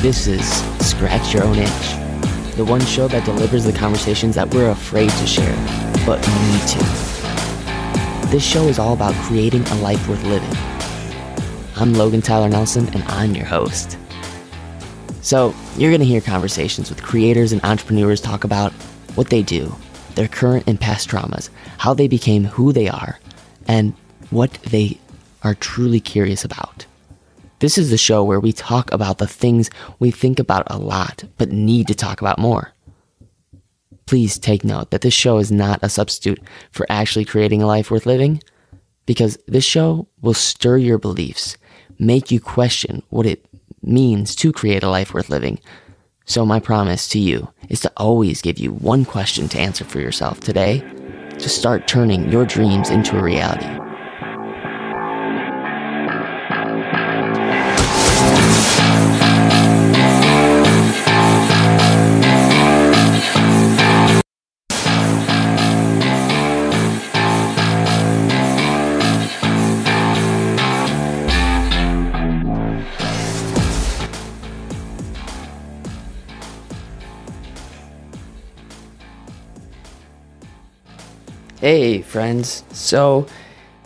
This is Scratch Your Own Itch, the one show that delivers the conversations that we're afraid to share, but need to. This show is all about creating a life worth living. I'm Logan Tyler Nelson, and I'm your host. So, you're going to hear conversations with creators and entrepreneurs talk about what they do, their current and past traumas, how they became who they are, and what they are truly curious about. This is the show where we talk about the things we think about a lot but need to talk about more. Please take note that this show is not a substitute for actually creating a life worth living, because this show will stir your beliefs, make you question what it means to create a life worth living. So, my promise to you is to always give you one question to answer for yourself today to start turning your dreams into a reality. Hey, friends. So,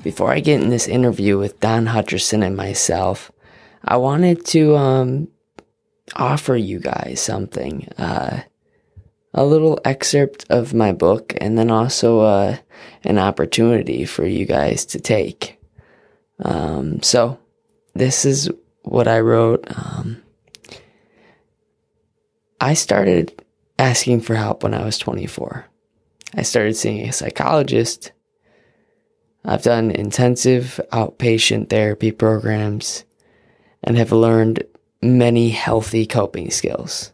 before I get in this interview with Don Hutcherson and myself, I wanted to um, offer you guys something. Uh, a little excerpt of my book, and then also uh, an opportunity for you guys to take. Um, so, this is what I wrote. Um, I started asking for help when I was 24. I started seeing a psychologist. I've done intensive outpatient therapy programs and have learned many healthy coping skills.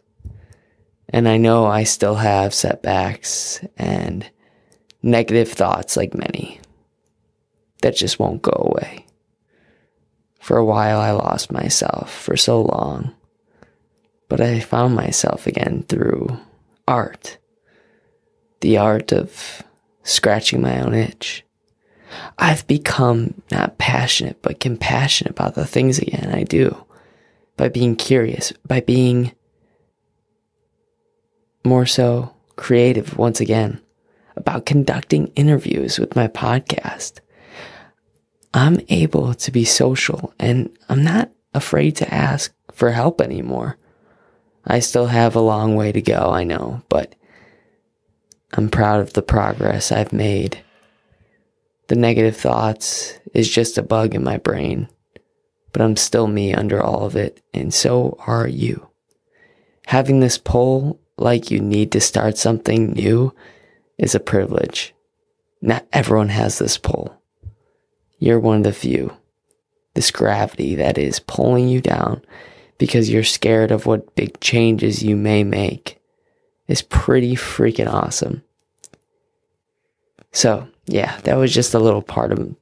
And I know I still have setbacks and negative thoughts like many that just won't go away. For a while, I lost myself for so long, but I found myself again through art the art of scratching my own itch. I've become not passionate, but compassionate about the things again I do by being curious, by being more so creative once again about conducting interviews with my podcast. I'm able to be social and I'm not afraid to ask for help anymore. I still have a long way to go, I know, but I'm proud of the progress I've made. The negative thoughts is just a bug in my brain, but I'm still me under all of it, and so are you. Having this pull like you need to start something new is a privilege. Not everyone has this pull. You're one of the few. This gravity that is pulling you down because you're scared of what big changes you may make is pretty freaking awesome. So yeah, that was just a little part of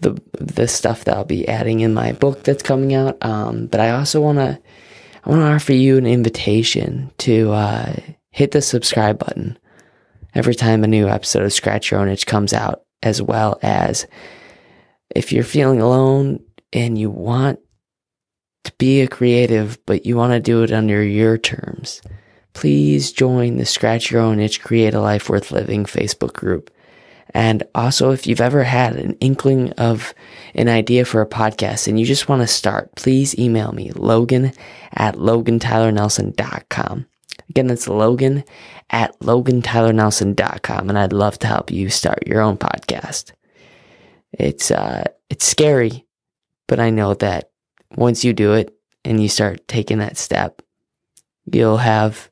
the the stuff that I'll be adding in my book that's coming out. Um, but I also want to I want to offer you an invitation to uh, hit the subscribe button every time a new episode of Scratch Your Own Itch comes out, as well as if you're feeling alone and you want to be a creative, but you want to do it under your terms please join the Scratch Your Own Itch Create a Life Worth Living Facebook group. And also, if you've ever had an inkling of an idea for a podcast and you just want to start, please email me, logan at logantylernelson.com. Again, that's logan at logantylernelson.com. And I'd love to help you start your own podcast. It's, uh, it's scary, but I know that once you do it and you start taking that step, you'll have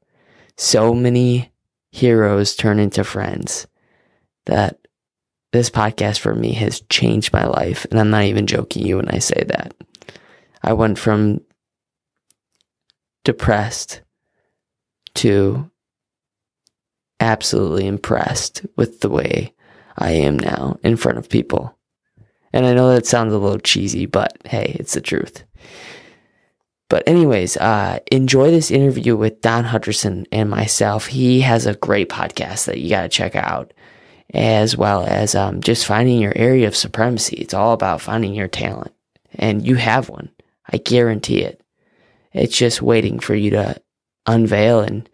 so many heroes turn into friends that this podcast for me has changed my life. And I'm not even joking you when I say that. I went from depressed to absolutely impressed with the way I am now in front of people. And I know that sounds a little cheesy, but hey, it's the truth. But anyways, uh, enjoy this interview with Don Hutcherson and myself. He has a great podcast that you got to check out, as well as um, just finding your area of supremacy. It's all about finding your talent, and you have one. I guarantee it. it's just waiting for you to unveil and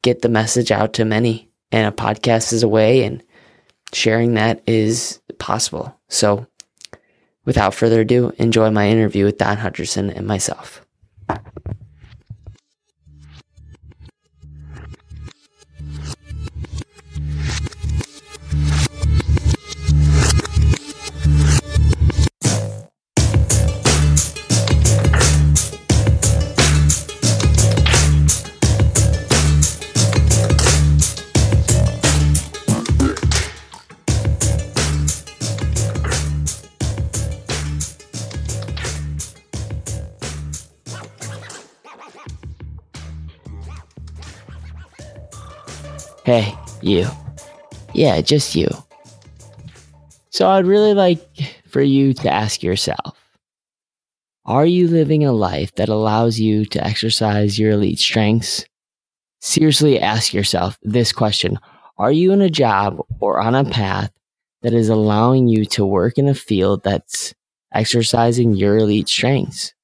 get the message out to many. And a podcast is a way, and sharing that is possible. So, without further ado, enjoy my interview with Don Hutcherson and myself. Hey, you. Yeah, just you. So I'd really like for you to ask yourself Are you living a life that allows you to exercise your elite strengths? Seriously ask yourself this question Are you in a job or on a path that is allowing you to work in a field that's exercising your elite strengths?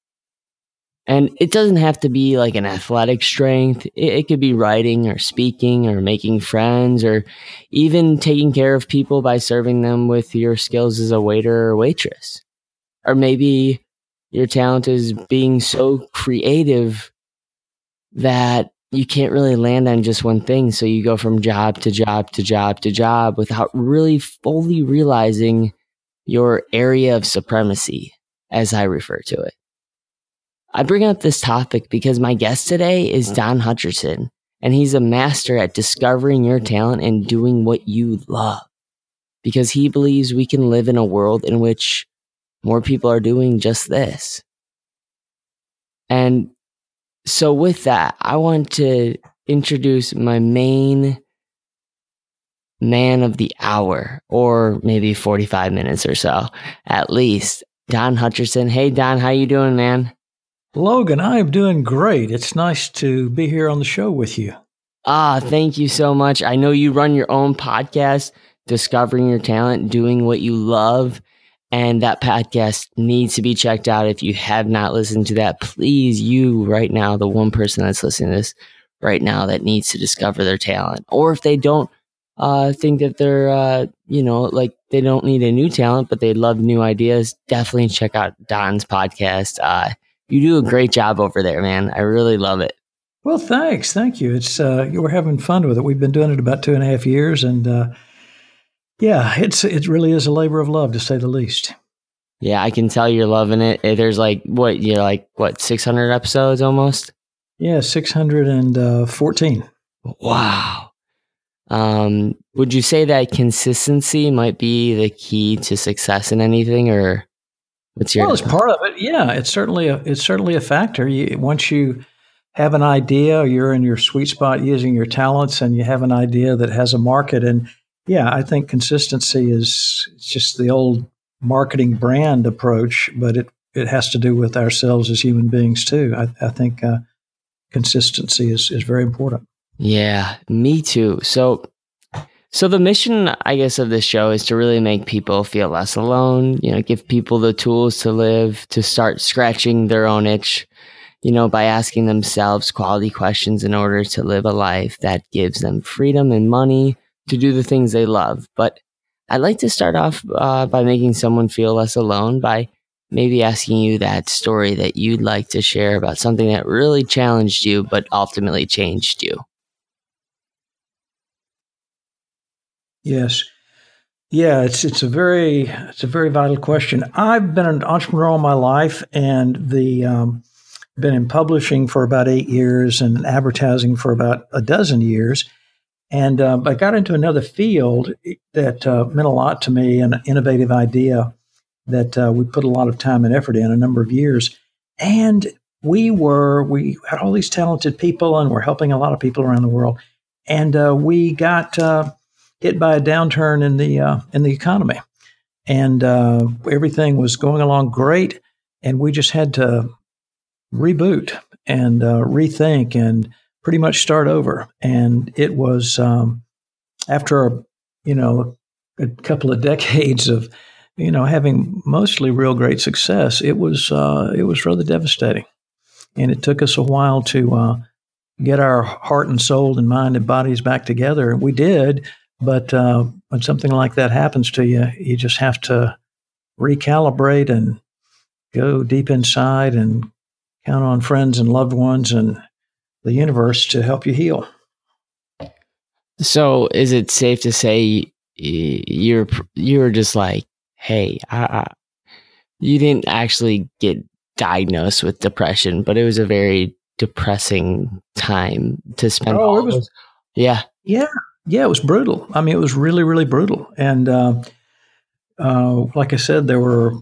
And it doesn't have to be like an athletic strength. It, it, could be writing or speaking or making friends or even taking care of people by serving them with your skills as a waiter or waitress. Or maybe your talent is being so creative that you can't really land on just one thing. So you go from job to job to job to job without really fully realizing your area of supremacy, as I refer to it. I bring up this topic because my guest today is mm-hmm. Don Hutcherson, and he's a master at discovering your talent and doing what you love. Because he believes we can live in a world in which more people are doing just this. And so, with that, I want to introduce my main man of the hour, or maybe 45 minutes or so, at least. Don Hutcherson. Hey, Don, how you doing, man? Logan, I am doing great. It's nice to be here on the show with you. Ah, thank you so much. I know you run your own podcast, Discovering Your Talent, doing what you love. And that podcast needs to be checked out. If you have not listened to that, please, you right now, the one person that's listening to this right now that needs to discover their talent. Or if they don't uh, think that they're, uh, you know, like they don't need a new talent, but they love new ideas, definitely check out Don's podcast. Uh, you do a great job over there, man. I really love it. Well, thanks. Thank you. It's uh, we're having fun with it. We've been doing it about two and a half years, and uh, yeah, it's it really is a labor of love to say the least. Yeah, I can tell you're loving it. Eh, there's like what you're like what 600 episodes almost. Yeah, 614. Uh, wow. Um, would you say that consistency might be the key to success in anything, or well, it's part of it. Yeah, it's certainly a it's certainly a factor. You, once you have an idea, you're in your sweet spot using your talents, and you have an idea that has a market. And yeah, I think consistency is just the old marketing brand approach, but it it has to do with ourselves as human beings too. I, I think uh, consistency is is very important. Yeah, me too. So so the mission, I guess, of this show is to really make people feel less alone, you know, give people the tools to live, to start scratching their own itch, you know, by asking themselves quality questions in order to live a life that gives them freedom and money to do the things they love. But I'd like to start off uh, by making someone feel less alone by maybe asking you that story that you'd like to share about something that really challenged you, but ultimately changed you. Yes. Yeah, it's it's a very it's a very vital question. I've been an entrepreneur all my life, and the um, been in publishing for about eight years and advertising for about a dozen years. And uh, I got into another field that uh, meant a lot to me, an innovative idea that uh, we put a lot of time and effort in, a number of years. And we were we had all these talented people, and we're helping a lot of people around the world. And uh, we got uh, hit by a downturn in the uh, in the economy, and uh, everything was going along great, and we just had to reboot and uh, rethink and pretty much start over. And it was um, after a, you know a couple of decades of you know having mostly real great success. It was uh, it was rather devastating. and it took us a while to uh, get our heart and soul and mind and bodies back together. And we did, but uh, when something like that happens to you, you just have to recalibrate and go deep inside and count on friends and loved ones and the universe to help you heal. So, is it safe to say you're you're just like, hey, I, I, you didn't actually get diagnosed with depression, but it was a very depressing time to spend. Oh, it was. Yeah, yeah, yeah. It was brutal. I mean, it was really, really brutal. And uh, uh, like I said, there were.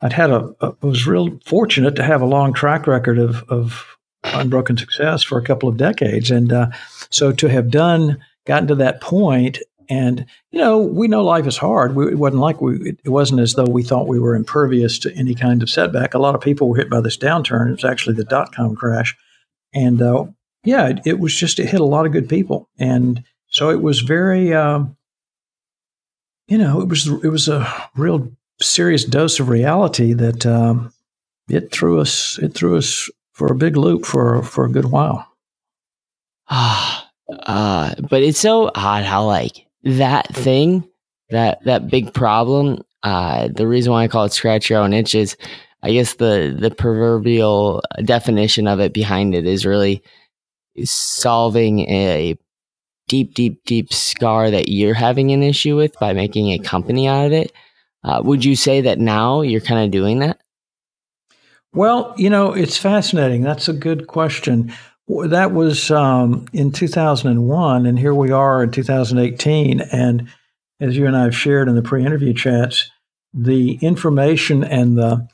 I'd had a, a. I was real fortunate to have a long track record of of unbroken success for a couple of decades, and uh, so to have done, gotten to that point and you know, we know life is hard. We, it wasn't like we. It wasn't as though we thought we were impervious to any kind of setback. A lot of people were hit by this downturn. It was actually the dot com crash, and uh, yeah, it, it, was just it hit a lot of good people, and so it was very, um, you know, it was it was a real serious dose of reality that um, it threw us it threw us for a big loop for for a good while. Ah, uh, but it's so odd how like that thing, that that big problem, uh, the reason why I call it scratch your own itch is, I guess the the proverbial definition of it behind it is really solving a deep, deep, deep scar that you're having an issue with by making a company out of it. Uh, would you say that now you're kind of doing that? Well, you know, it's fascinating. That's a good question. That was um, in 2001, and here we are in 2018. And as you and I have shared in the pre-interview chats, the information and the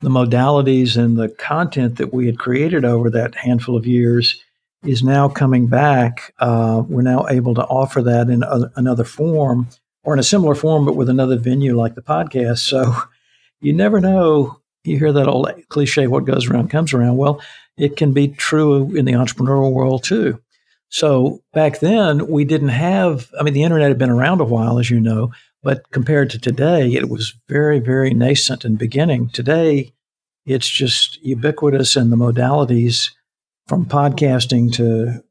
the modalities and the content that we had created over that handful of years is now coming back. Uh, we're now able to offer that in a, another form or in a similar form, but with another venue like the podcast. So you never know. You hear that old cliche, what goes around comes around. Well, it can be true in the entrepreneurial world too. So back then, we didn't have, I mean, the internet had been around a while, as you know, but compared to today, it was very, very nascent and beginning. Today, it's just ubiquitous in the modalities from podcasting to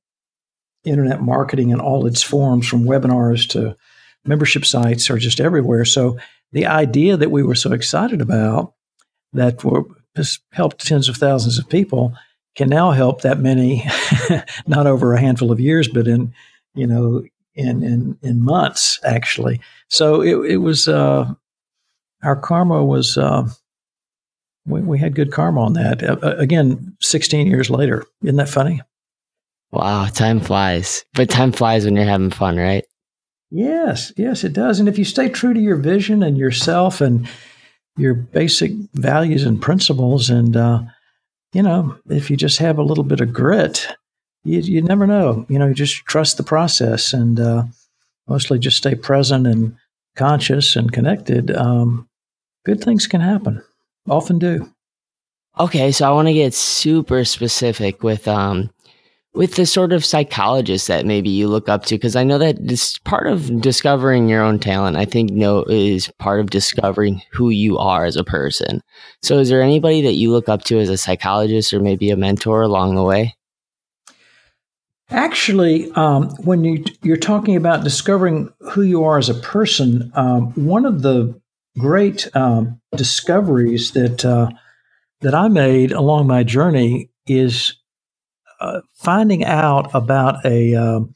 internet marketing in all its forms, from webinars to membership sites, are just everywhere. So the idea that we were so excited about that helped tens of thousands of people can now help that many, not over a handful of years, but in, you know, in, in, in months actually. So it, it was, uh, our karma was, uh, we, we had good karma on that. Uh, again, 16 years later. Isn't that funny? Wow, time flies. But time flies when you're having fun, right? Yes, yes, it does. And if you stay true to your vision and yourself and your basic values and principles, and uh, you know, if you just have a little bit of grit, you, you never know. You know, you just trust the process and uh, mostly just stay present and conscious and connected. Um, good things can happen, often do. Okay, so I want to get super specific with um, with the sort of psychologist that maybe you look up to because i know that this part of discovering your own talent i think no is part of discovering who you are as a person so is there anybody that you look up to as a psychologist or maybe a mentor along the way actually um, when you, you're talking about discovering who you are as a person um, one of the great um, discoveries that uh, that i made along my journey is uh, finding out about a um,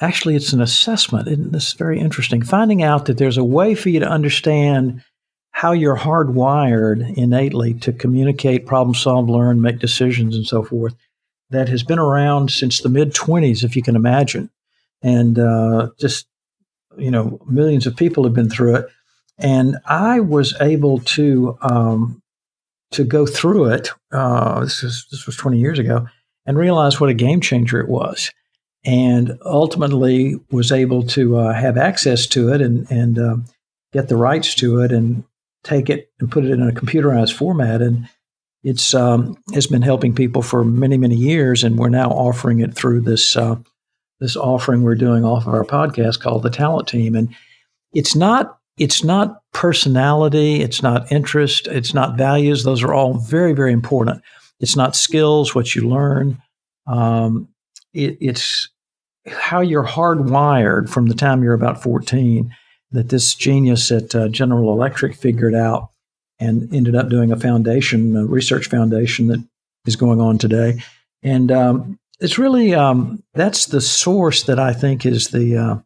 actually it's an assessment. And this is very interesting? Finding out that there's a way for you to understand how you're hardwired innately to communicate problem solve learn make decisions and so forth that has been around since the mid 20s if you can imagine. And uh, just you know millions of people have been through it and i was able to um, to go through it. Uh, this was this was 20 years ago, and realize what a game changer it was, and ultimately was able to uh, have access to it and and uh, get the rights to it and take it and put it in a computerized format. And it's um, has been helping people for many many years, and we're now offering it through this uh, this offering we're doing off of our podcast called the Talent Team, and it's not it's not personality, it's not interest, it's not values. Those are all very, very important. it's not skills, what you learn. Um, it, it's how you're hardwired from the time you're about 14 that this genius at uh, General Electric figured out and ended up doing a foundation, a research foundation that is going on today. And um, it's really um, that's the source that I think is the uh,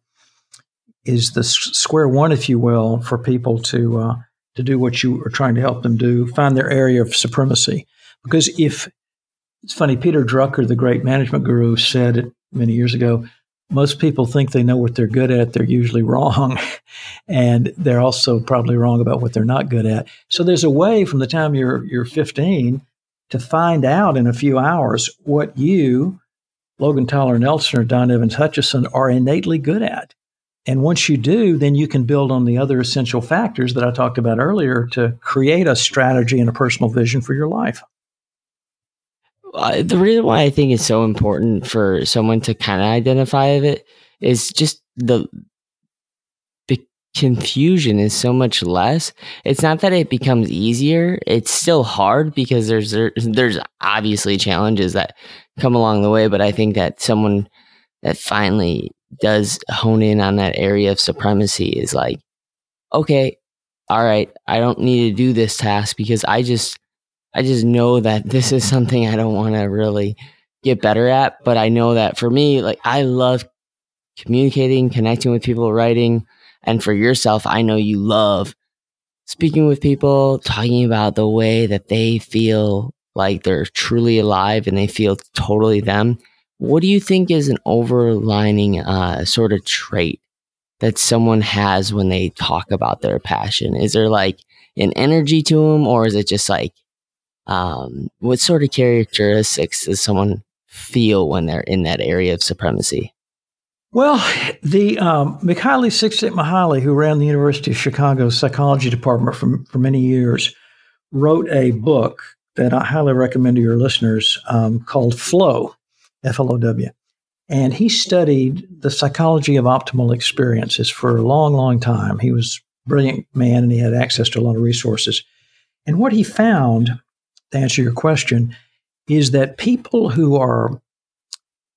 is the square one, if you will, for people to uh, to do what you are trying to help them do, find their area of supremacy. Because if it's funny, Peter Drucker, the great management guru, said it many years ago. Most people think they know what they're good at. They're usually wrong. and they're also probably wrong about what they're not good at. So there's a way from the time you're, you're 15 to find out in a few hours what you, Logan Tyler Nelson or Don Evans Hutcheson, are innately good at. And once you do, then you can build on the other essential factors that I talked about earlier to create a strategy and a personal vision for your life. Uh, the reason why I think it's so important for someone to kind of identify it is just the the confusion is so much less. It's not that it becomes easier; it's still hard because there's there's obviously challenges that come along the way. But I think that someone that finally does hone in on that area of supremacy is like, okay, all right, I don't need to do this task because I just I just know that this is something I don't want to really get better at. But I know that for me, like I love communicating, connecting with people, writing. And for yourself, I know you love speaking with people, talking about the way that they feel like they're truly alive and they feel totally them. What do you think is an overlining uh, sort of trait that someone has when they talk about their passion? Is there like an energy to them, or is it just like um, what sort of characteristics does someone feel when they're in that area of supremacy? Well, the um, Mihaly Csikszentmihalyi, who ran the University of Chicago psychology department for, for many years, wrote a book that I highly recommend to your listeners um, called Flow, F L O W. And he studied the psychology of optimal experiences for a long, long time. He was a brilliant man and he had access to a lot of resources. And what he found to answer your question, is that people who are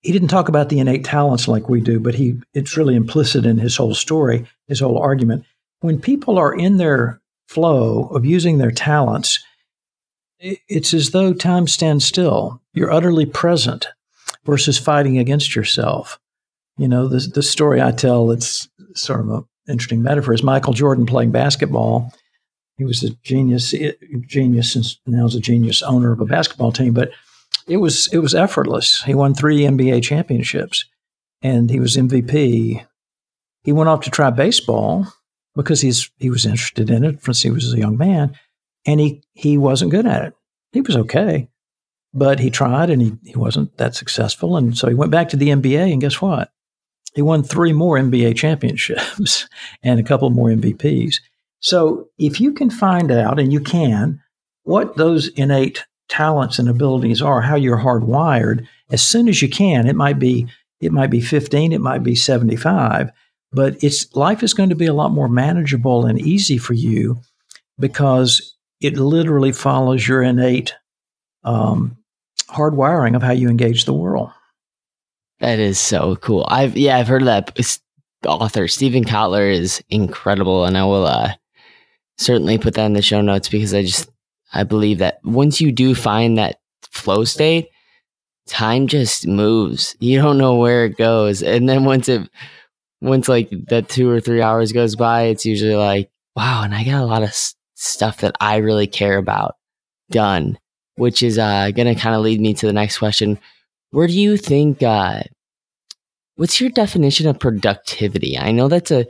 he didn't talk about the innate talents like we do, but he it's really implicit in his whole story, his whole argument. When people are in their flow of using their talents, it's as though time stands still. You're utterly present versus fighting against yourself. You know, the, the story I tell, it's sort of an interesting metaphor, is Michael Jordan playing basketball he was a genius, eh, genius, and now is a genius owner of a basketball team. But it was it was effortless. He won three NBA championships, and he was MVP. He went off to try baseball because he's he was interested in it since he was a young man, and he he wasn't good at it. He was okay, but he tried and he, he wasn't that successful. And so he went back to the NBA, and guess what? He won three more NBA championships and a couple more MVPs. So if you can find out, and you can, what those innate talents and abilities are, how you're hardwired, as soon as you can, it might be it might be 15, it might be 75, but it's life is going to be a lot more manageable and easy for you because it literally follows your innate um, hardwiring of how you engage the world. That is so cool. I've yeah, I've heard of that. The author Steven Kotler is incredible, and I will uh, certainly put that in the show notes because I just I believe that once you do find that flow state, time just moves. You don't know where it goes, and then once it once like that two or three hours goes by, it's usually like wow, and I got a lot of s- stuff that I really care about done, which is uh, going to kind of lead me to the next question. Where do you think? Uh, what's your definition of productivity? I know that's a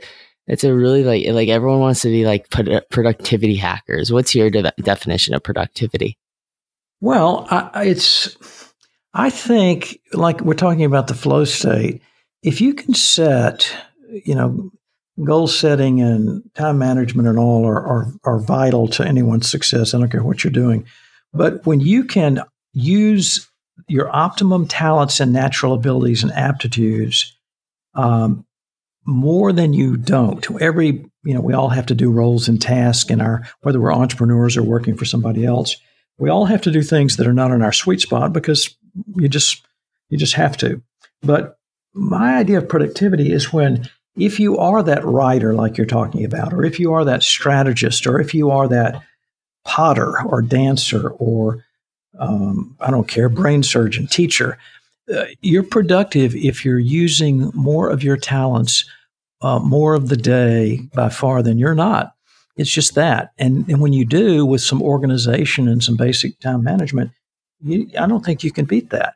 it's a really like like everyone wants to be like productivity hackers. What's your de- definition of productivity? Well, I, it's I think like we're talking about the flow state. If you can set, you know, goal setting and time management and all are, are, are vital to anyone's success. I don't care what you're doing. But when you can use your optimum talents and natural abilities and aptitudes um, more than you don't. Every, you know, we all have to do roles and tasks in our, whether we're entrepreneurs or working for somebody else. We all have to do things that are not in our sweet spot because you just you just have to. But my idea of productivity is when if you are that writer like you're talking about, or if you are that strategist, or if you are that potter or dancer or um, I don't care, brain surgeon, teacher, uh, you're productive if you're using more of your talents uh, more of the day by far than you're not. It's just that. And, and when you do with some organization and some basic time management, you, I don't think you can beat that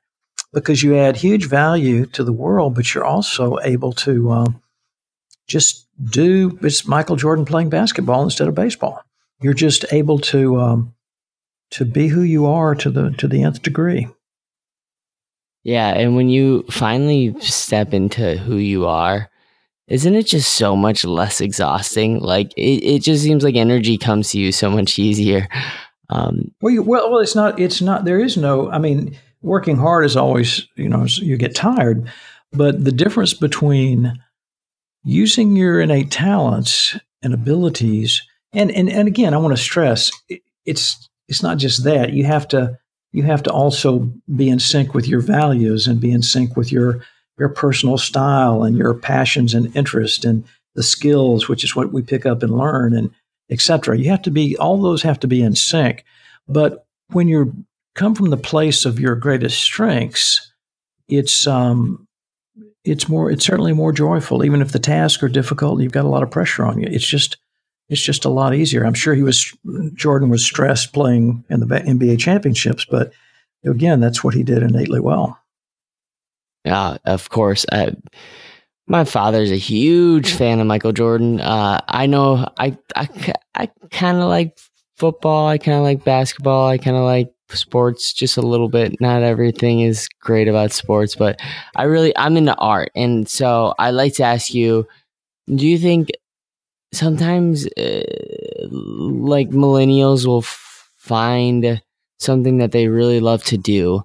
because you add huge value to the world, but you're also able to um, just do it's Michael Jordan playing basketball instead of baseball. You're just able to um, to be who you are to the to the nth degree. Yeah, and when you finally step into who you are, isn't it just so much less exhausting? Like it, it just seems like energy comes to you so much easier. Um, well, you, well, well, it's not. It's not. There is no. I mean, working hard is always. You know, you get tired, but the difference between using your innate talents and abilities, and and and again, I want to stress, it, it's it's not just that. You have to you have to also be in sync with your values and be in sync with your your personal style and your passions and interest and the skills, which is what we pick up and learn and etc. You have to be all those have to be in sync. But when you come from the place of your greatest strengths, it's um, it's more it's certainly more joyful. Even if the tasks are difficult, and you've got a lot of pressure on you. It's just it's just a lot easier. I'm sure he was Jordan was stressed playing in the NBA championships, but again, that's what he did innately well. Yeah, of course. My father's a huge fan of Michael Jordan. Uh, I know I I, I kind of like football. I kind of like basketball. I kind of like sports just a little bit. Not everything is great about sports, but I really I'm into art, and so I like to ask you: Do you think sometimes uh, like millennials will f- find something that they really love to do,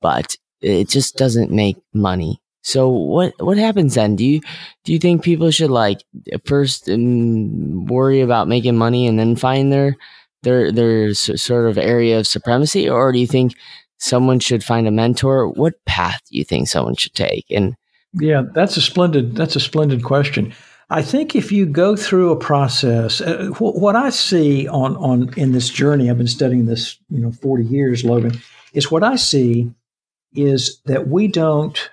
but it just doesn't make money. So what what happens then? Do you do you think people should like first um, worry about making money and then find their their their sort of area of supremacy, or do you think someone should find a mentor? What path do you think someone should take? And yeah, that's a splendid that's a splendid question. I think if you go through a process, uh, wh- what I see on on in this journey, I've been studying this, you know, forty years, Logan, is what I see is that we don't.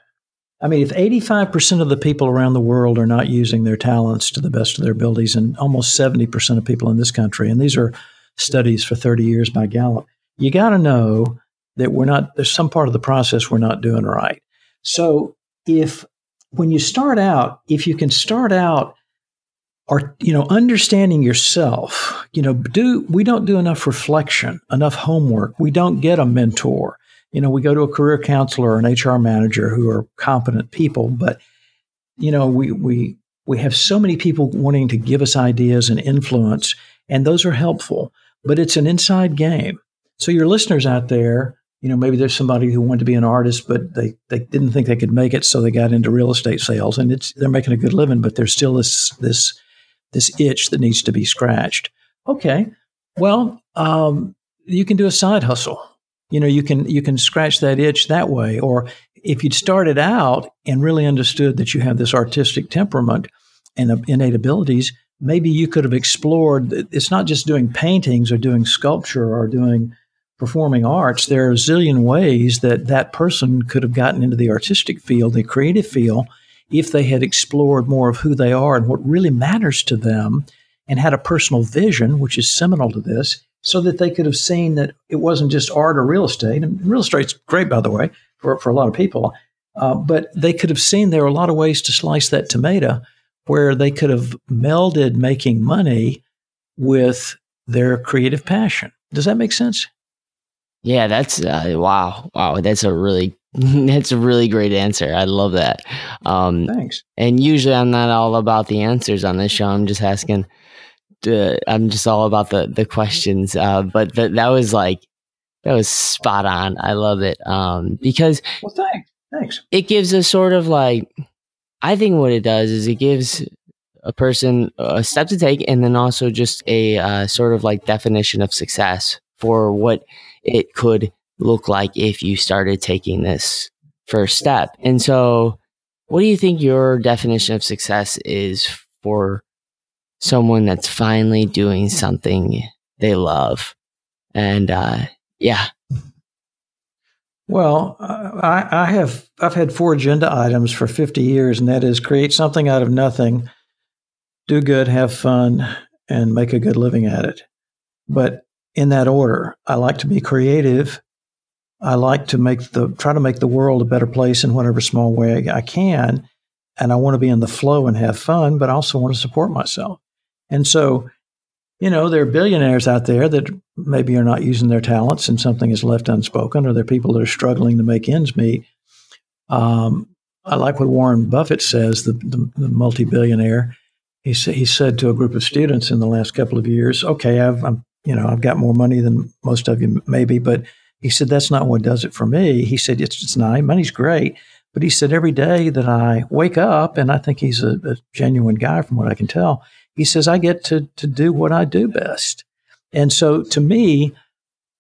I mean, if eighty five percent of the people around the world are not using their talents to the best of their abilities, and almost seventy percent of people in this country, and these are studies for thirty years by Gallup, you got to know that we're not. There's some part of the process we're not doing right. So if when you start out, if you can start out or you know understanding yourself you know do we don't do enough reflection enough homework. We don't get a mentor. You know we go to a career counselor or an hr manager who are competent people but you know we we we have so many people wanting to give us ideas and influence and those are helpful but it's an inside game. So your listeners out there you know, maybe there's somebody who wanted to be an artist, but they, they didn't think they could make it, so they got into real estate sales, and it's they're making a good living, but there's still this this this itch that needs to be scratched. Okay, well, um, you can do a side hustle. You know, you can you can scratch that itch that way, or if you'd started out and really understood that you have this artistic temperament and innate abilities, maybe you could have explored. It's not just doing paintings or doing sculpture or doing performing arts, there are a zillion ways that that person could have gotten into the artistic field, the creative field, if they had explored more of who they are and what really matters to them and had a personal vision, which is seminal to this, so that they could have seen that it wasn't just art or real estate. And real estate's great, by the way, for, for a lot of people. Uh, but they could have seen there are a lot of ways to slice that tomato where they could have melded making money with their creative passion. Does that make sense? Yeah, that's uh, wow, wow. That's a really that's a really great answer. I love that. Um, Thanks. And usually, I'm not all about the answers on this show. I'm just asking. I'm just all about the the questions. Uh, but th- that was like that was spot on. I love it um, because. Well, thanks. Thanks. It gives a sort of like. I think what it does is it gives a person a step to take, and then also just a uh, sort of like definition of success for what it could look like if you started taking this first step. And so, what do you think your definition of success is for someone that's finally doing something they love? And uh, yeah. Well, I, I have I've had four agenda items for 50 years, and that is create something out of nothing, do good, have fun, and make a good living at it. But in that order, I like to be creative. I like to make the try to make the world a better place in whatever small way I can, and I want to be in the flow and have fun, but I also want to support myself. And so you know, there are billionaires out there that maybe are not using their talents and something is left unspoken, or there are people that are struggling to make ends meet. Um, I like what Warren Buffett says, the, the, the multi billionaire. He, sa- he said to a group of students in the last couple of years, okay, I've, I'm, you know, I've got more money than most of you maybe, but he said, that's not what does it for me. He said, it's, it's not, money's great. But he said, every day that I wake up, and I think he's a, a genuine guy from what I can tell, he says, I get to, to do what I do best. And so to me,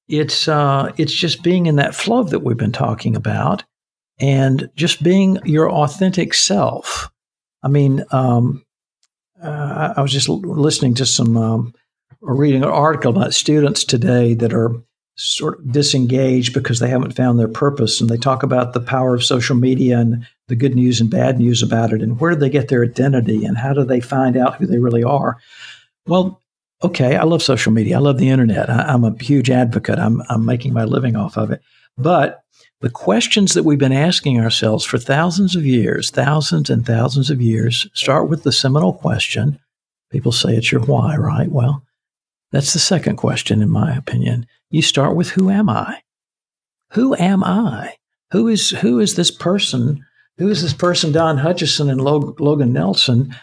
it's, uh, it's just being in that flow that we've been talking about and just being your authentic self. I mean, um, uh, I was just listening to some, um, reading an article about students today that are sort of disengaged because they haven't found their purpose. And they talk about the power of social media and the good news and bad news about it and where do they get their identity and how do they find out who they really are. Well, okay, I love social media. I love the internet. I, am a huge advocate. I'm, I'm making my living off of it. But the questions that we've been asking ourselves for thousands of years, thousands and thousands of years, start with the seminal question. People say it's your why, right? Well, that's the second question, in my opinion. You start with who am I? Who am I? Who is who is this person? Who is this person, Don Hutcheson and Logan Nelson?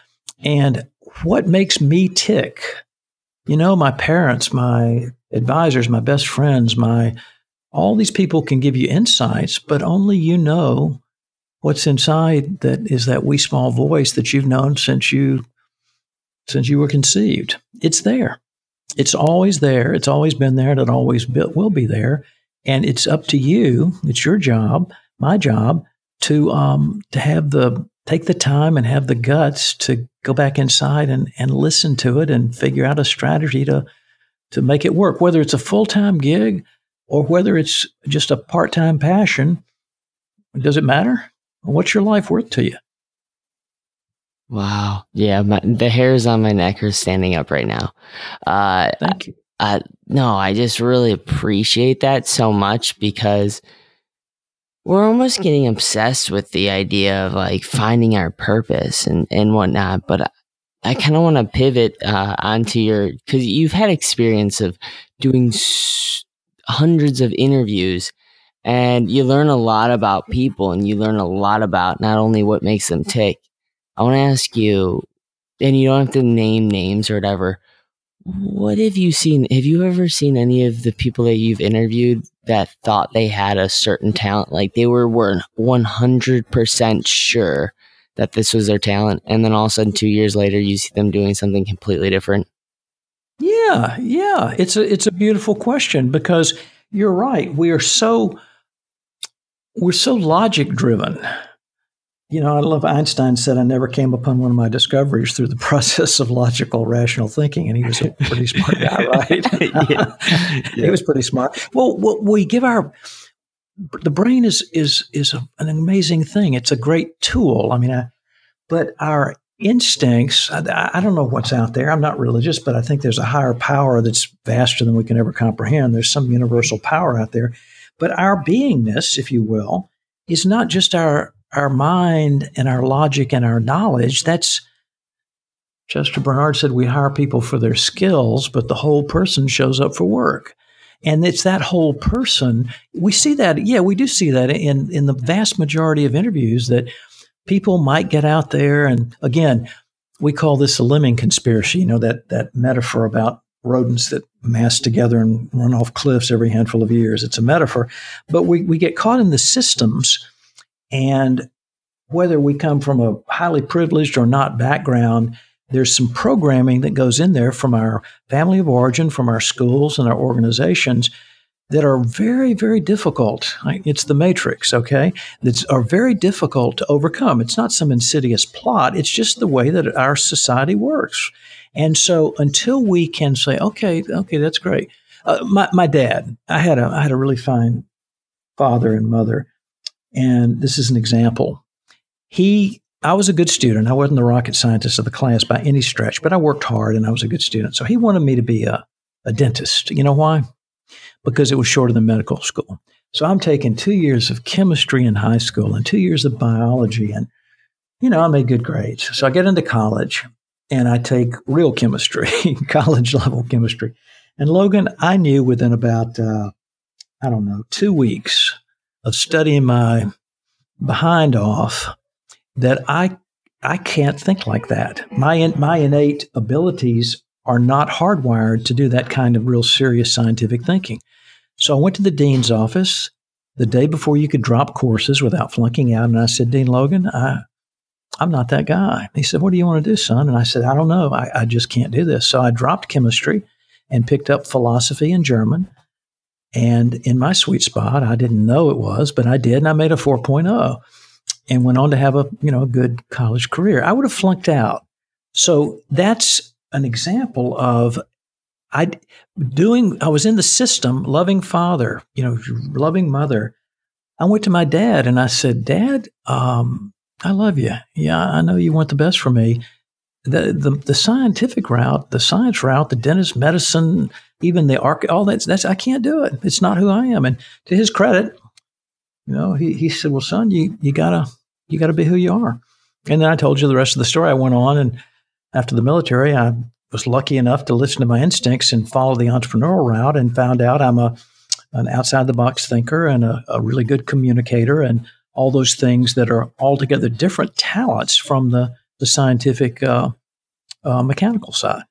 And what makes me tick? You know, my parents, my advisors, my best friends, my all these people can give you insights, but only you know what's inside that is that wee small voice that you've known since you since you were conceived. It's there. It's always there. It's always been there. And it always be, will be there. And it's up to you. It's your job, my job, to um, to have the take the time and have the guts to go back inside and, and listen to it and figure out a strategy to to make it work. Whether it's a full time gig or whether it's just a part time passion, does it matter? What's your life worth to you? Wow. Yeah, my, the hairs on my neck are standing up right now. Uh, Thank you. Uh, no, I just really appreciate that so much because we're almost getting obsessed with the idea of like finding our purpose and, and whatnot. But I, I kind of want to pivot uh, onto your because you've had experience of doing s- hundreds of interviews and you learn a lot about people and you learn a lot about not only what makes them tick I want to ask you, and you don't have to name names or whatever. What have you seen? Have you ever seen any of the people that you've interviewed that thought they had a certain talent? Like they were, were 100% sure that this was their talent. And then all of a sudden, two years later, you see them doing something completely different? Yeah, yeah. It's a, it's a beautiful question because you're right. We are so, we're so logic driven you know, I love Einstein said, I never came upon one of my discoveries through the process of logical, rational thinking. And he was a pretty smart guy, right? yeah. yeah. He was pretty smart. Well, we give our, the brain is, is, is an amazing thing. It's a great tool. I mean, I, but our instincts, I, I don't know what's out there. I'm not religious, but I think there's a higher power that's vaster than we can ever comprehend. There's some universal power out there. But our beingness, if you will, is not just our our mind and our logic and our knowledge, that's Chester Barnard said we hire people for their skills, but the whole person shows up for work. And it's that whole person. We see that, yeah, we do see that in, in the vast majority of interviews that people might get out there. And again, we call this a lemming conspiracy, you know, that, that metaphor about rodents that mass together and run off cliffs every handful of years. It's a metaphor. But we, we get caught in the systems and whether we come from a highly privileged or not background, there's some programming that goes in there from our family of origin, from our schools and our organizations that are very, very difficult. It's the matrix, okay? That are very difficult to overcome. It's not some insidious plot, it's just the way that our society works. And so until we can say, okay, okay, that's great. Uh, my, my dad, I had a, I had a really fine father and mother. And this is an example. He, I was a good student. I wasn't the rocket scientist of the class by any stretch, but I worked hard and I was a good student. So he wanted me to be a, a dentist. You know why? Because it was shorter than medical school. So I'm taking two years of chemistry in high school and two years of biology. And, you know, I made good grades. So I get into college and I take real chemistry, college level chemistry. And Logan, I knew within about, uh, I don't know, two weeks of studying my behind off that I I can't think like that. My my innate abilities are not hardwired to do that kind of real serious scientific thinking. So I went to the dean's office the day before you could drop courses without flunking out, and I said, Dean Logan, I I'm not that guy. He said, What do you want to do, son? And I said, I don't know. I, I just can't do this. So I dropped chemistry and picked up philosophy and German. And in my sweet spot, I didn't know it was, but I did, and I made a 4.0 and went on to have a you know a good college career. I would have flunked out. So that's an example of I doing. I was in the system, loving father, you know, loving mother. I went to my dad and I said, "Dad, um, I love you. Yeah, I know you want the best for me. The, the the scientific route, the science route, the dentist, medicine, even the arc, all that. That's I can't do it. It's not who I am." And to his credit, you know, he, he said, "Well, son, you you gotta you gotta be who you are." And then I told you the rest of the story. I went on, and after the military, I was lucky enough to listen to my instincts and follow the entrepreneurial route, and found out I'm a an outside the box thinker and a, a really good communicator, and all those things that are altogether different talents from the the scientific uh, uh, mechanical side.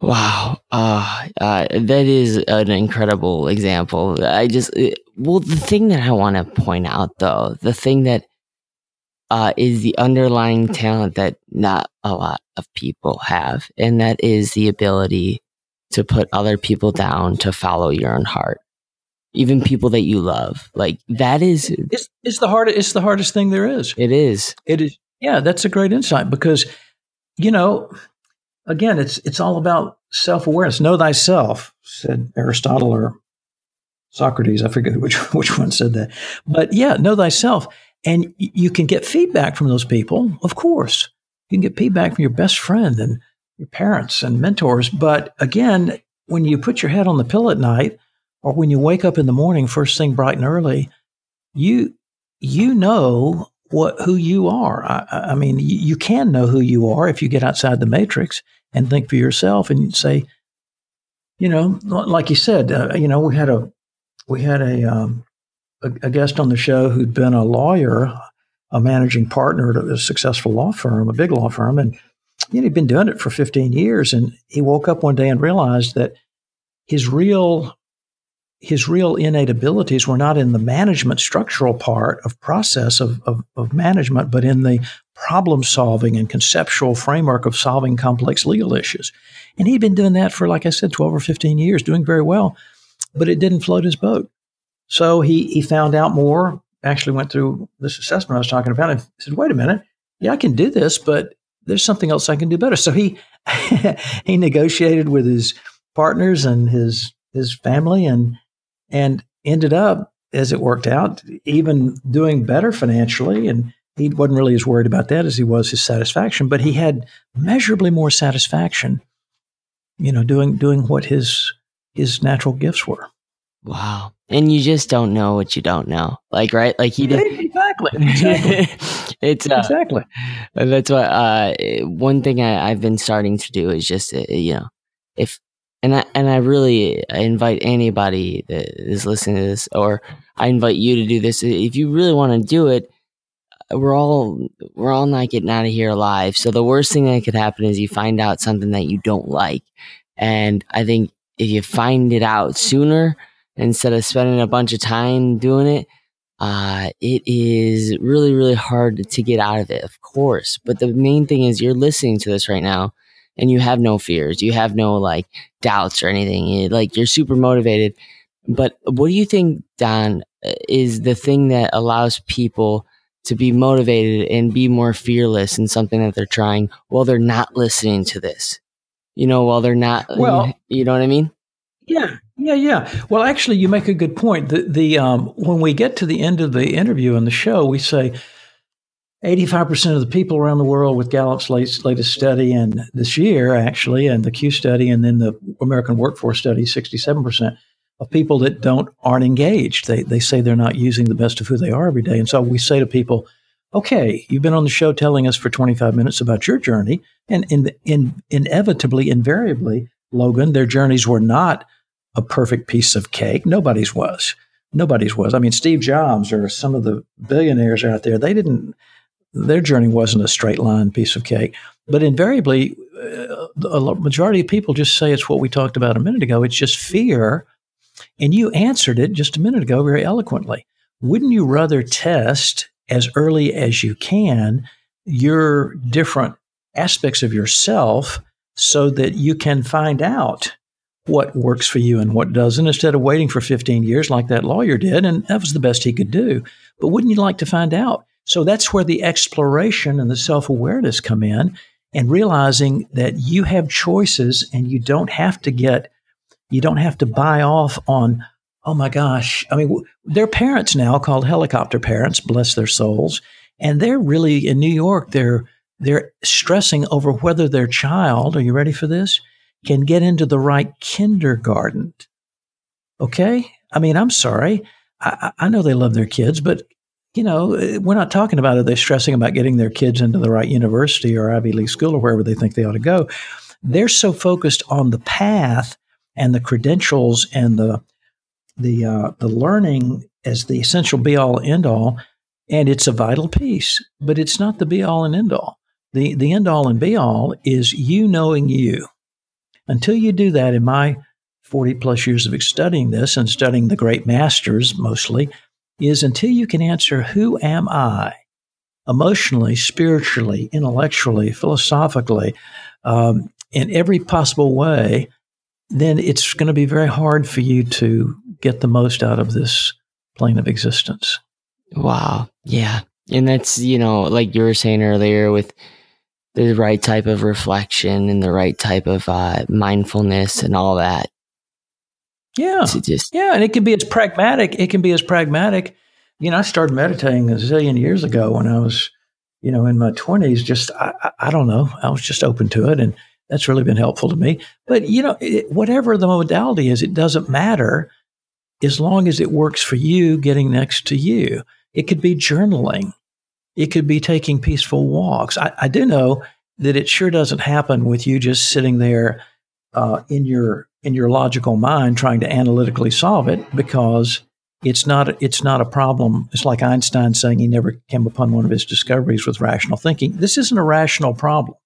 Wow, uh, uh, that is an incredible example. I just, uh, well, the thing that I want to point out, though, the thing that uh, is the underlying talent that not a lot of people have, and that is the ability to put other people down to follow your own heart, even people that you love. Like that is, it's, it's the hardest. It's the hardest thing there is. It is. It is. Yeah, that's a great insight because, you know, again, it's it's all about self awareness. Know thyself, said Aristotle or Socrates. I forget which which one said that. But yeah, know thyself, and you can get feedback from those people. Of course, you can get feedback from your best friend and your parents and mentors. But again, when you put your head on the pillow at night, or when you wake up in the morning, first thing bright and early, you you know what who you are. I, I mean, you, can know who you are if you get outside the matrix and think for yourself and say, you know, like you said, uh, you know, we had a we had a, um, a, a guest on the show who'd been a lawyer, a managing partner at a successful law firm, a big law firm, and you know, he'd been doing it for 15 years. And he woke up one day and realized that his real his real innate abilities were not in the management structural part of process of, of, of, management, but in the problem solving and conceptual framework of solving complex legal issues. And he'd been doing that for, like I said, 12 or 15 years, doing very well, but it didn't float his boat. So he, he found out more, actually went through this assessment I was talking about, and said, wait a minute, yeah, I can do this, but there's something else I can do better. So he he negotiated with his partners and his his family and and ended up, as it worked out, even doing better financially. And he wasn't really as worried about that as he was his satisfaction, but he had measurably more satisfaction, you know, doing doing what his his natural gifts were. Wow. And you just don't know what you don't know. Like, right? Like he did. Exactly. Exactly. it's uh, exactly. That's what, uh, one thing I, have been starting to do is just, uh, you know, if and I and I really invite anybody that is listening to this, or I invite you to do this. If you really want to do it, we're all we're all not getting out of here alive. So the worst thing that could happen is you find out something that you don't like, and I think if you find it out sooner instead of spending a bunch of time doing it, uh, it is really, really hard to get out of it, of course. But the main thing is you're listening to this right now and you have no fears. You have no like doubts or anything. like you're super motivated. But what do you think, Don, uh, is the thing that allows people to be motivated and be more fearless in something that they're trying while they're not listening to this? You know, while they're not, well, you know what I mean? Yeah, yeah, yeah. Well, actually, you make a good point. The the um, when we get to the end of the interview and the show, we say 85% of the people around the world with Gallup's latest, latest study and this year, actually, and the Q study, and then the American Workforce Study, 67% of people that don't aren't engaged. They, they say they're not using the best of who they are every day. And so we say to people, okay, you've been on the show telling us for 25 minutes about your journey. And in, in, inevitably, invariably, Logan, their journeys were not a perfect piece of cake. Nobody's was. Nobody's was. I mean, Steve Jobs or some of the billionaires out there, they didn't their journey wasn't a straight line piece of cake. But invariably, uh, a majority of people just say it's what we talked about a minute ago. It's just fear. And you answered it just a minute ago very eloquently. Wouldn't you rather test as early as you can your different aspects of yourself so that you can find out what works for you and what doesn't instead of waiting for 15 years like that lawyer did? And that was the best he could do. But wouldn't you like to find out? So that's where the exploration and the self awareness come in and realizing that you have choices and you don't have to get, you don't have to buy off on, oh my gosh. I mean, they're parents now called helicopter parents, bless their souls. And they're really in New York, they're, they're stressing over whether their child, are you ready for this? Can get into the right kindergarten. Okay. I mean, I'm sorry. I, I know they love their kids, but you know, we're not talking about are they stressing about getting their kids into the right university or Ivy League school or wherever they think they ought to go. They're so focused on the path and the credentials and the the uh, the learning as the essential be all end all, and it's a vital piece, but it's not the be all and end all. The the end all and be all is you knowing you. Until you do that, in my 40 plus years of studying this and studying the great masters mostly, is until you can answer, Who am I? emotionally, spiritually, intellectually, philosophically, um, in every possible way, then it's going to be very hard for you to get the most out of this plane of existence. Wow. Yeah. And that's, you know, like you were saying earlier with the right type of reflection and the right type of uh, mindfulness and all that. Yeah. Just, yeah. And it can be as pragmatic. It can be as pragmatic. You know, I started meditating a zillion years ago when I was, you know, in my 20s. Just, I, I, I don't know. I was just open to it. And that's really been helpful to me. But, you know, it, whatever the modality is, it doesn't matter as long as it works for you getting next to you. It could be journaling, it could be taking peaceful walks. I, I do know that it sure doesn't happen with you just sitting there uh, in your in your logical mind trying to analytically solve it because it's not it's not a problem. It's like Einstein saying he never came upon one of his discoveries with rational thinking. This isn't a rational problem.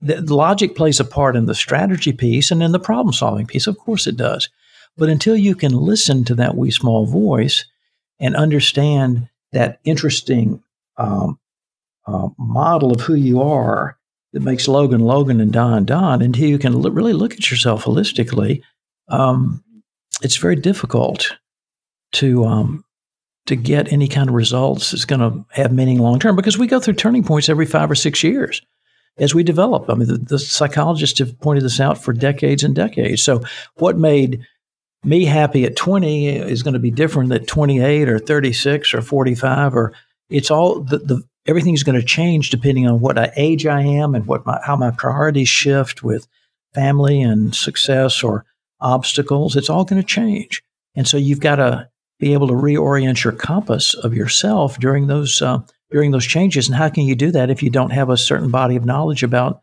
The, the logic plays a part in the strategy piece and in the problem solving piece. Of course it does. But until you can listen to that wee small voice and understand that interesting um, uh, model of who you are that makes Logan Logan and Don Don until you can l- really look at yourself holistically, um, it's very difficult to um, to get any kind of results that's going to have meaning long term because we go through turning points every five or six years as we develop. I mean, the, the psychologists have pointed this out for decades and decades. So, what made me happy at 20 is going to be different at 28 or 36 or 45 or it's all the, the everything's going to change depending on what age I am and what my, how my priorities shift with family and success or obstacles. It's all going to change. And so you've got to be able to reorient your compass of yourself during those uh, during those changes. And how can you do that if you don't have a certain body of knowledge about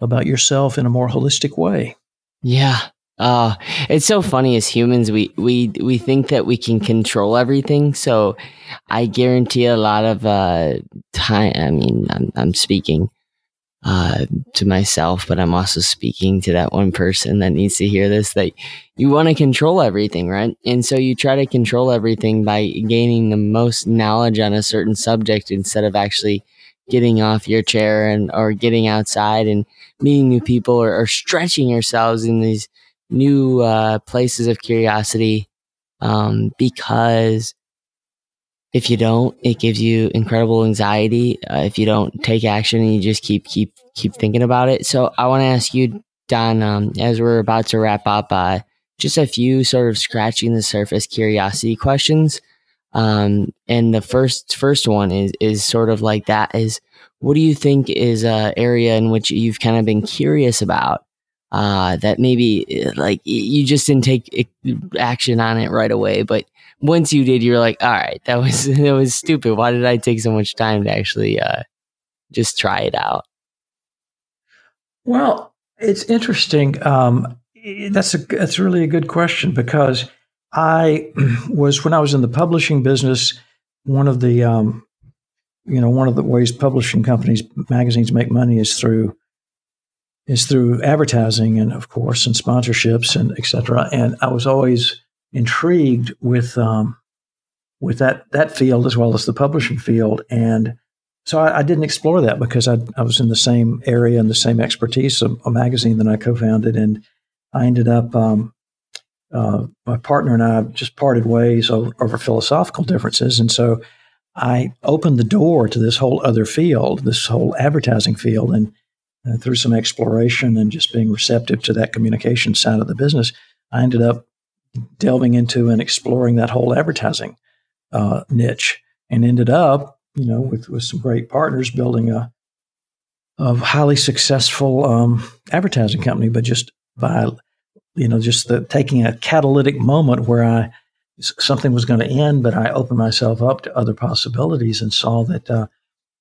about yourself in a more holistic way? Yeah, uh, it's so funny as humans, we, we, we think that we can control everything. So I guarantee a lot of, uh, time, I mean, I'm, I'm speaking, uh, to myself, but I'm also speaking to that one person that needs to hear this that you want to control everything, right? And so you try to control everything by gaining the most knowledge on a certain subject instead of actually getting off your chair and or getting outside and meeting new people or, or stretching yourselves in these new uh, places of curiosity um, because if you don't, it gives you incredible anxiety. Uh, if you don't take action and you just keep keep keep thinking about it. So I want to ask you, Don, um, as we're about to wrap up, uh, just a few sort of scratching the surface curiosity questions. Um, and the first first one is is sort of like that is what do you think is a area in which you've kind of been curious about uh, that maybe like you just didn't take action on it right away, but once you did, you're like, all right, that was that was stupid. Why did I take so much time to actually uh, just try it out? Well, it's interesting. Um, that's a that's really a good question because I was when I was in the publishing business. One of the um, you know one of the ways publishing companies magazines make money is through is through advertising and of course and sponsorships and etc. And I was always intrigued with um, with that that field as well as the publishing field, and so I, I didn't explore that because I, I, was in the same area and the same expertise of a magazine that I co-founded, and I ended up. Um, uh, my partner and I just parted ways over, over, philosophical differences, and so I opened the door to this whole other field, this whole advertising field, and uh, through some exploration and just being receptive to that communication side of the business, I ended up delving into and exploring that whole advertising uh, niche and ended up, you know, with, with some great partners building a, a highly successful um, advertising company, but just by, you know, just the, taking a catalytic moment where I, something was going to end, but I opened myself up to other possibilities and saw that uh,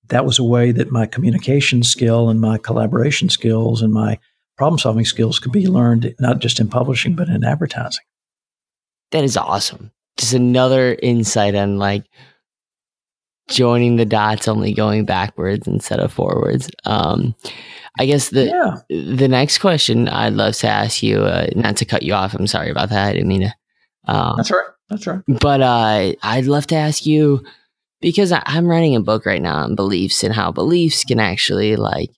that was a way that my communication skill and my collaboration skills and my problem solving skills could be learned not just in publishing, but in advertising. That is awesome. Just another insight on like joining the dots, only going backwards instead of forwards. Um, I guess the yeah. the next question I'd love to ask you, uh, not to cut you off. I'm sorry about that. I didn't mean to. Um, That's right. That's right. But uh, I'd love to ask you because I, I'm writing a book right now on beliefs and how beliefs can actually like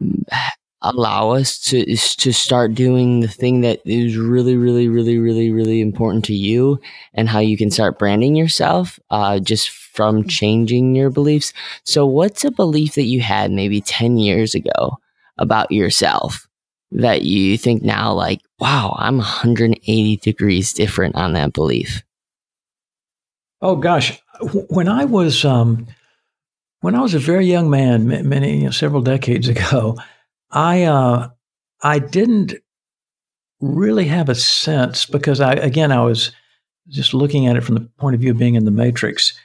allow us to to start doing the thing that is really really really really really important to you and how you can start branding yourself uh, just from mm-hmm. changing your beliefs. So what's a belief that you had maybe 10 years ago about yourself that you think now like wow i'm 180 degrees different on that belief oh gosh when i was um when i was a very young man many you know, several decades ago I uh, I didn't really have a sense because I again I was just looking at it from the point of view of being in the matrix.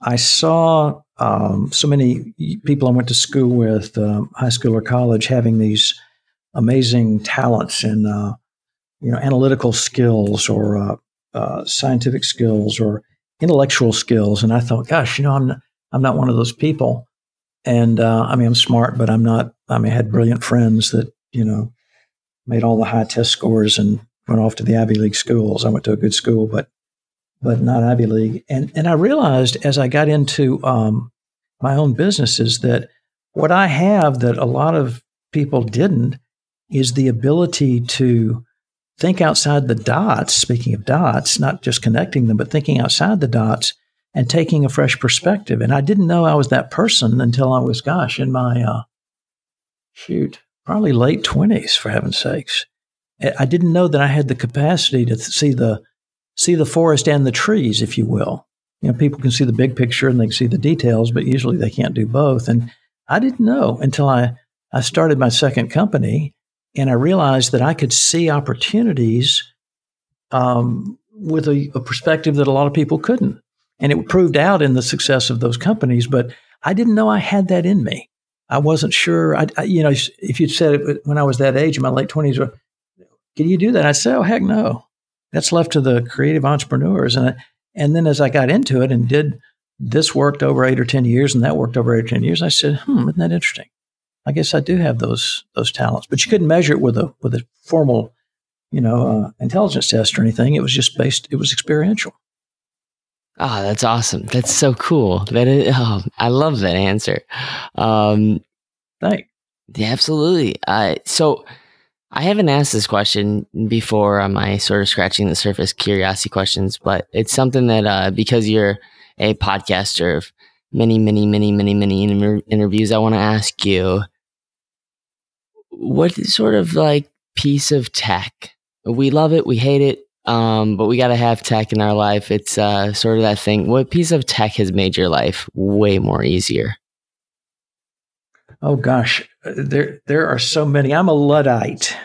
I saw um, so many people I went to school with, um, high school or college, having these amazing talents in uh, you know analytical skills or uh, uh, scientific skills or intellectual skills, and I thought, gosh, you know, I'm not, I'm not one of those people. And uh, I mean, I'm smart, but I'm not. I mean, I had brilliant friends that you know made all the high test scores and went off to the Ivy League schools. I went to a good school, but but not Ivy League. And and I realized as I got into um, my own businesses that what I have that a lot of people didn't is the ability to think outside the dots. Speaking of dots, not just connecting them, but thinking outside the dots and taking a fresh perspective. And I didn't know I was that person until I was, gosh, in my, uh, shoot, probably late 20s, for heaven's sakes. I didn't know that I had the capacity to see the, see the forest and the trees, if you will. You know, people can see the big picture and they can see the details, but usually they can't do both. And I didn't know until I, I started my second company and I realized that I could see opportunities um, with a, a perspective that a lot of people couldn't. And it proved out in the success of those companies, but I didn't know I had that in me. I wasn't sure. I, I you know, if you'd said it when I was that age in my late 20s, can you do that? I'd say, oh, heck no. That's left to the creative entrepreneurs. And, and then as I got into it and did this worked over eight or 10 years and that worked over eight or 10 years, I said, hmm, isn't that interesting? I guess I do have those those talents. But you couldn't measure it with a with a formal, you know, uh, intelligence test or anything. It was just based. It was experiential. Oh, that's awesome. That's so cool. That is, oh, I love that answer. Um, Thanks. Yeah, absolutely. Uh, so I haven't asked this question before on my sort of scratching the surface curiosity questions, but it's something that uh, because you're a podcaster of many, many, many, many, many inter- interviews, I want to ask you what sort of like piece of tech we love it, we hate it, um, but we got to have tech in our life. It's uh, sort of that thing. What piece of tech has made your life way more easier? Oh gosh, there there are so many. I'm a luddite.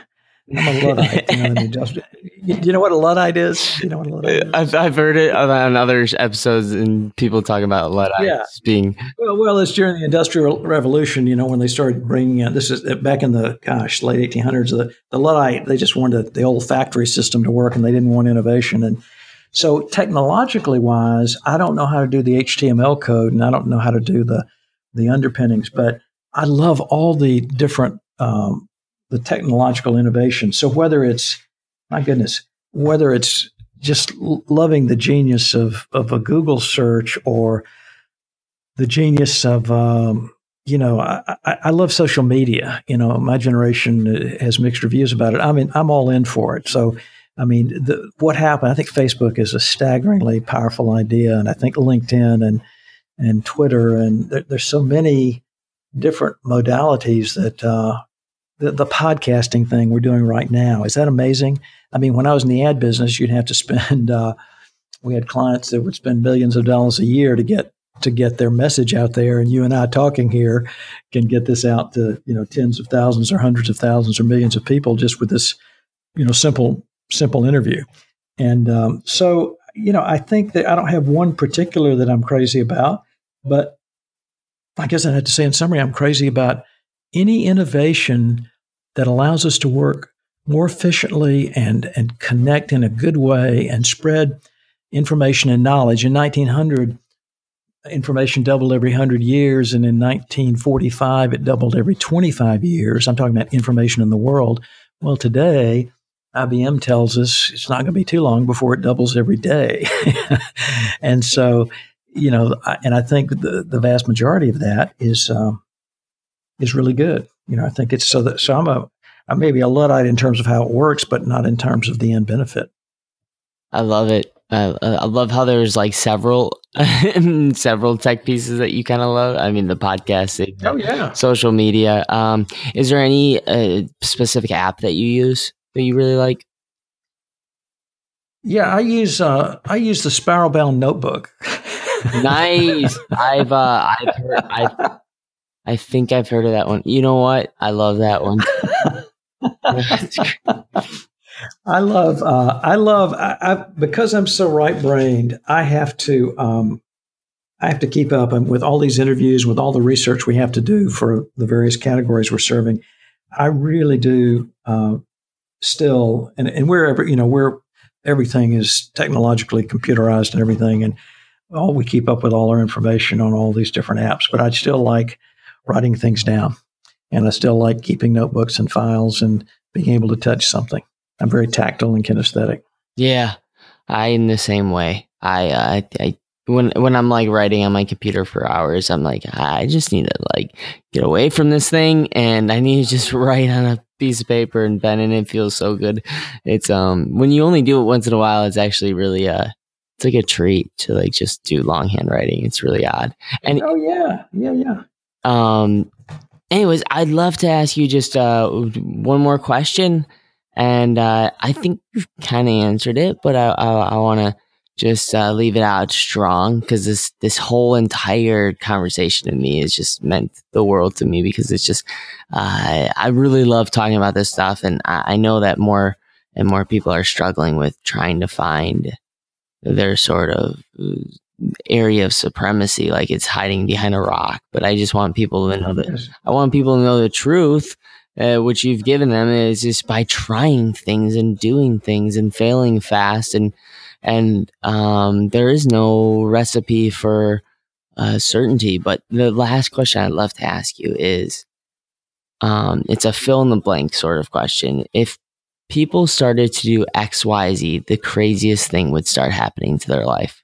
I'm a luddite. you, know, you, you, know what a luddite is? You know what a luddite is? I've I've heard it on other episodes and people talking about luddites yeah. being well. Well, it's during the Industrial Revolution. You know when they started bringing in this is back in the gosh late 1800s. The, the luddite they just wanted the old factory system to work and they didn't want innovation and. So technologically wise, I don't know how to do the HTML code and I don't know how to do the the underpinnings, but I love all the different um, the technological innovation. So whether it's my goodness, whether it's just loving the genius of of a Google search or the genius of um, you know I, I, love social media. You know, my generation has mixed reviews about it. I mean, I'm all in for it. So. I mean, the, what happened? I think Facebook is a staggeringly powerful idea, and I think LinkedIn and and Twitter and there, there's so many different modalities that uh, the, the podcasting thing we're doing right now. Is that amazing? I mean, when I was in the ad business, you'd have to spend. Uh, we had clients that would spend millions of dollars a year to get to get their message out there, and you and I talking here can get this out to you know tens of thousands or hundreds of thousands or millions of people just with this you know simple simple interview. And um, so you know, I think that I don't have one particular that I'm crazy about, but I guess I had to say in summary, I'm crazy about any innovation that allows us to work more efficiently and, and connect in a good way and spread information and knowledge. In 1900, information doubled every 100 years, and in 1945, it doubled every 25 years. I'm talking about information in the world. Well, today, IBM tells us it's not going to be too long before it doubles every day. and so you know, and I think the, the vast majority of that is um, is really good. You know, I think it's so that so I'm a I may be a luddite in terms of how it works, but not in terms of the end benefit. I love it. I, I love how there's like several several tech pieces that you kind of love. I mean, the podcasting, oh yeah, social media. Um, is there any uh, specific app that you use that you really like? Yeah, I use uh, I use the Spiralbound notebook. nice. I've uh, I've heard, I I think I've heard of that one. You know what? I love that one. I love uh, I love I, I, because I'm so right brained. I have to um, I have to keep up with all these interviews, with all the research we have to do for the various categories we're serving. I really do uh, still, and, and wherever you know where everything is technologically computerized and everything, and all we keep up with all our information on all these different apps, but I'd still like writing things down. And I still like keeping notebooks and files and being able to touch something. I'm very tactile and kinesthetic. Yeah, I in the same way. I, uh, I when when I'm like writing on my computer for hours, I'm like, I just need to like get away from this thing, and I need to just write on a piece of paper and pen, and it feels so good. It's um when you only do it once in a while, it's actually really uh it's like a treat to like just do longhand writing. It's really odd. And oh yeah, yeah, yeah. Um. Anyways, I'd love to ask you just uh one more question, and uh, I think you've kind of answered it, but I I, I want to just uh, leave it out strong because this this whole entire conversation to me has just meant the world to me because it's just uh, I really love talking about this stuff, and I, I know that more and more people are struggling with trying to find their sort of uh, area of supremacy, like it's hiding behind a rock. But I just want people to know that I want people to know the truth, uh, which you've given them is just by trying things and doing things and failing fast and and um, there is no recipe for uh, certainty. But the last question I'd love to ask you is Um, it's a fill in the blank sort of question. If people started to do X, Y, Z, the craziest thing would start happening to their life.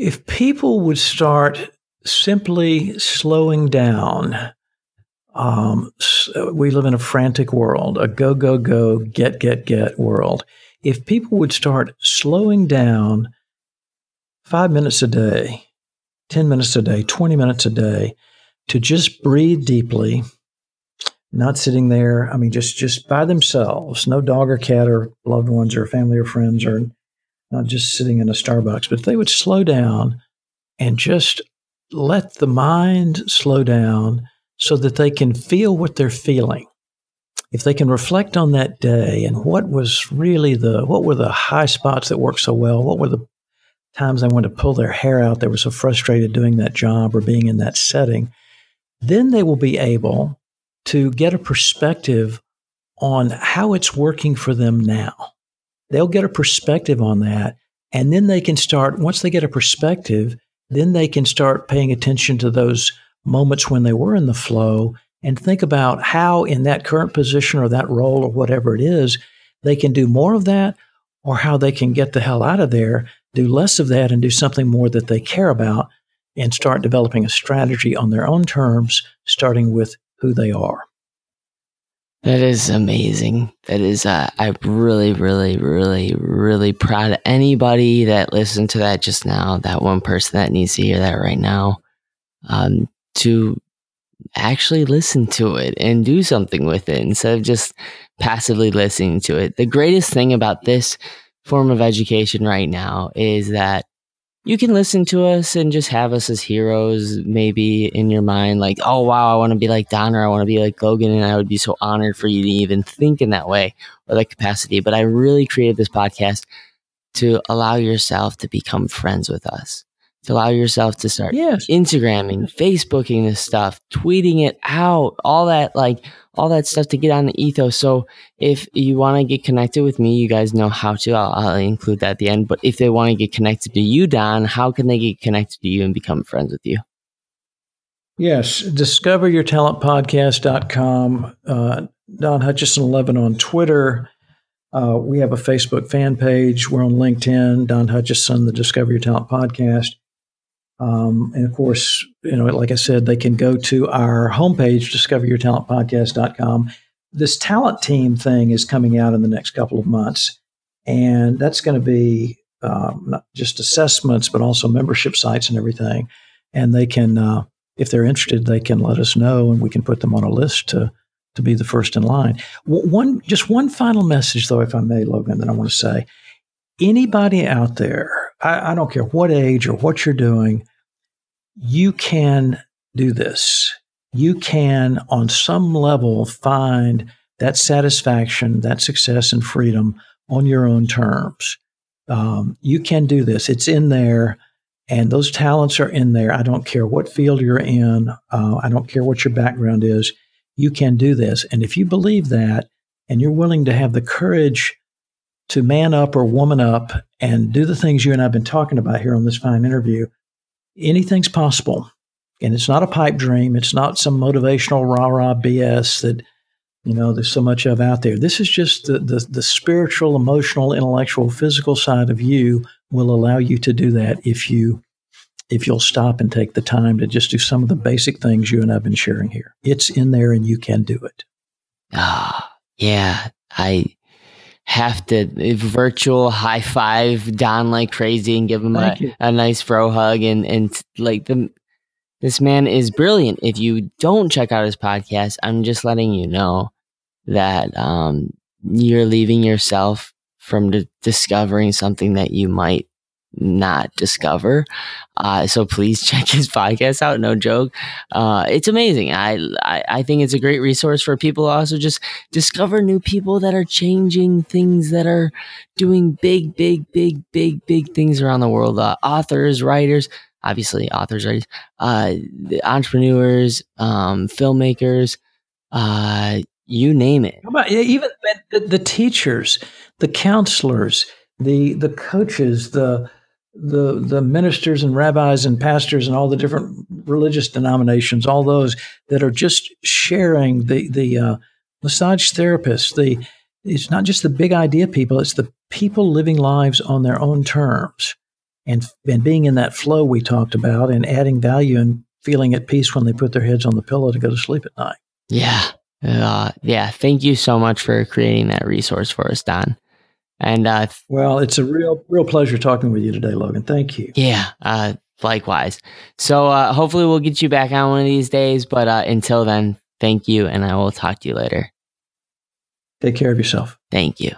If people would start simply slowing down, um, we live in a frantic world, a go, go, go, get, get, get world. If people would start slowing down five minutes a day, 10 minutes a day, 20 minutes a day, to just breathe deeply, not sitting there. I mean, just just by themselves, no dog or cat or loved ones or family or friends or not just sitting in a Starbucks, but they would slow down and just let the mind slow down so that they can feel what they're feeling. If they can reflect on that day and what was really the what were the high spots that worked so well, what were the times they wanted to pull their hair out, they were so frustrated doing that job or being in that setting, then they will be able to get a perspective on how it's working for them now. They'll get a perspective on that. And then they can start, once they get a perspective, then they can start paying attention to those moments when they were in the flow and think about how, in that current position or that role or whatever it is, they can do more of that or how they can get the hell out of there, do less of that, and do something more that they care about and start developing a strategy on their own terms, starting with who they are. That is amazing. That is, uh, I'm really, really, really, really proud of anybody that listened to that just now. That one person that needs to hear that right now, um, to actually listen to it and do something with it instead of just passively listening to it. The greatest thing about this form of education right now is that you can listen to us and just have us as heroes, maybe in your mind, like, oh, wow, I want to be like Don or I want to be like Logan. And I would be so honored for you to even think in that way or that capacity. But I really created this podcast to allow yourself to become friends with us, to allow yourself to start. Instagramming, Facebooking this stuff, tweeting it out, all that, like, all that stuff to get on the ethos. So if you want to get connected with me, you guys know how to. I'll, I'll, include that at the end. But if they want to get connected to you, Don, how can they get connected to you and become friends with you? Yes, discoveryourtalentpodcast.com. Uh, Don Hutcheson 11 on Twitter. Uh, we have a Facebook fan page. We're on LinkedIn, Don Hutcheson, the Discover Your Talent podcast. Um, and of course, you know, like I said, they can go to our homepage, discoveryourtalentpodcast.com. This talent team thing is coming out in the next couple of months. And that's going to be um, not just assessments, but also membership sites and everything. And they can, uh, if they're interested, they can let us know and we can put them on a list to, to be the first in line. One, just one final message, though, if I may, Logan, that I want to say. Anybody out there, I, I don't care what age or what you're doing, you can do this. You can, on some level, find that satisfaction, that success and freedom on your own terms. Um, you can do this. It's in there, and those talents are in there. I don't care what field you're in, uh, I don't care what your background is. You can do this. And if you believe that, and you're willing to have the courage to man up or woman up and do the things you and I've been talking about here on this fine interview, anything's possible. And it's not a pipe dream. It's not some motivational rah rah BS that, you know, there's so much of out there. This is just the, the, the spiritual, emotional, intellectual, physical side of you will allow you to do that if you if you'll stop and take the time to just do some of the basic things you and I've been sharing here. It's in there and you can do it. Ah, yeah. I have to virtual high five Don like crazy and give him a, a, nice bro hug and and like the this man is brilliant. If you don't check out his podcast, I'm just letting you know that um, you're leaving yourself from d- discovering something that you might not discover. Uh, so please check his podcast out. No joke. Uh, it's amazing. I, I, I think it's a great resource for people also just discover new people that are changing things that are doing big, big, big, big, big things around the world. Uh, authors, writers, obviously authors, writers, uh, entrepreneurs, um, filmmakers, uh, you name it. How about even the, the teachers, the counselors, the the coaches, the the the ministers and rabbis and pastors and all the different religious denominations, all those that are just sharing the the uh, massage therapists. The it's not just the big idea people; it's the people living lives on their own terms, and and being in that flow we talked about, and adding value and feeling at peace when they put their heads on the pillow to go to sleep at night. Yeah, uh, yeah. Thank you so much for creating that resource for us, Don. And uh, well, it's a real, real pleasure talking with you today, Logan. Thank you. Yeah, uh, likewise. So uh, hopefully we'll get you back on one of these days. But uh, until then, thank you, and I will talk to you later. Take care of yourself. Thank you.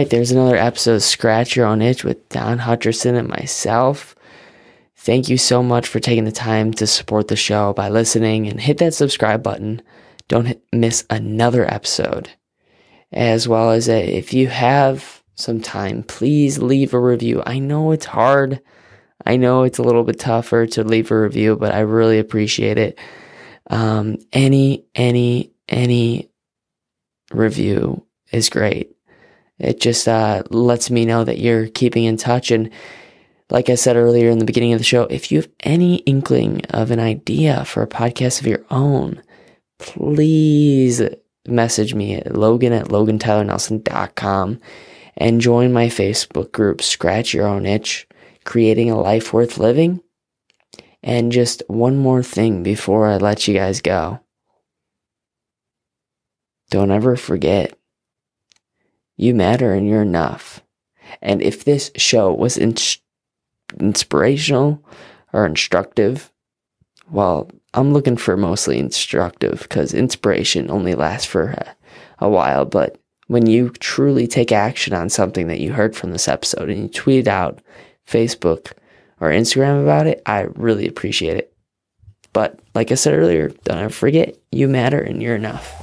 Right, there's another episode of Scratch Your Own Itch with Don Hutcherson and myself. Thank you so much for taking the time to support the show by listening and hit that subscribe button. Don't hit, miss another episode. As well as a, if you have some time, please leave a review. I know it's hard. I know it's a little bit tougher to leave a review, but I really appreciate it. Um, any, any, any review is great. It just uh, lets me know that you're keeping in touch. And like I said earlier in the beginning of the show, if you have any inkling of an idea for a podcast of your own, please message me at logan at logantylernelson.com and join my Facebook group, Scratch Your Own Itch, Creating a Life Worth Living. And just one more thing before I let you guys go. Don't ever forget you matter and you're enough. And if this show was in- inspirational or instructive, well, I'm looking for mostly instructive because inspiration only lasts for a, a, while. But when you truly take action on something that you heard from this episode and you tweet out Facebook or Instagram about it, I really appreciate it. But like I said earlier, don't ever forget you matter and you're enough.